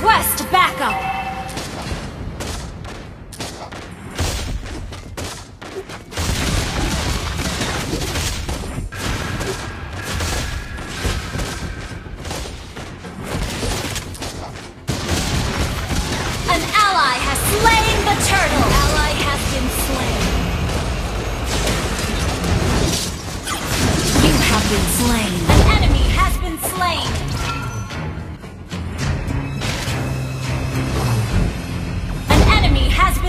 Request backup! An ally has slain the turtle! Ally has been slain. You have been slain. An enemy has been slain.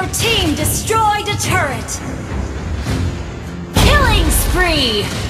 Your team destroyed a turret! Killing spree!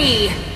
Killing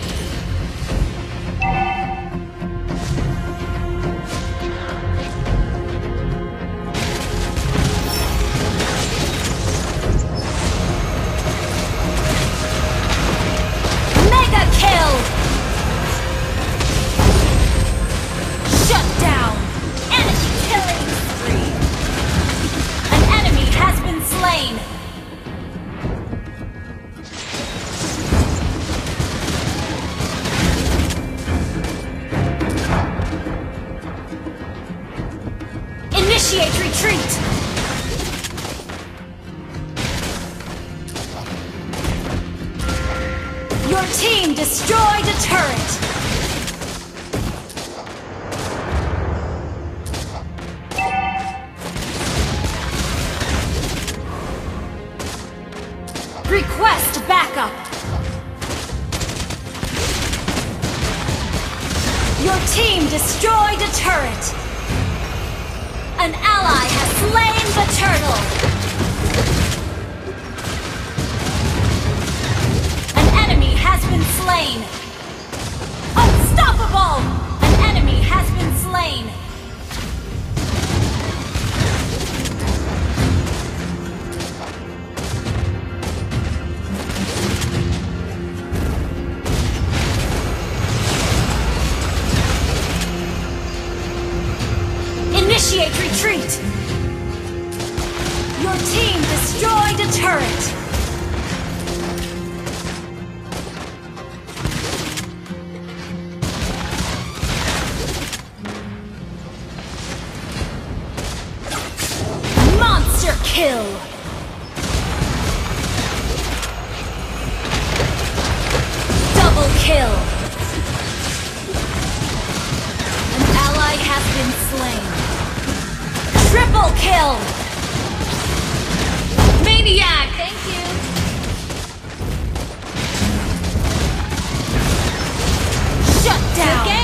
Your team destroyed a turret! Request backup! Your team destroyed a turret! An ally has slain the turtle! Slain! Unstoppable! An enemy has been slain! Kill! Double kill! An ally has been slain. Triple kill! Maniac! Thank you. Shut down! Good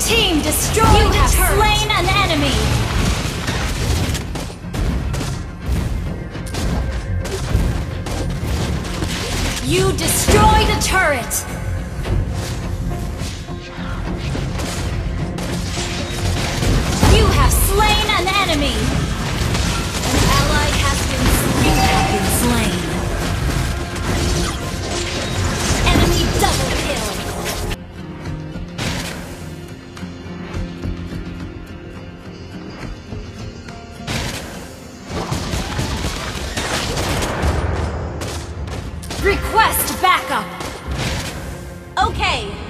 Team destroyed you have slain an enemy! You destroyed a turret! Request backup! Okay.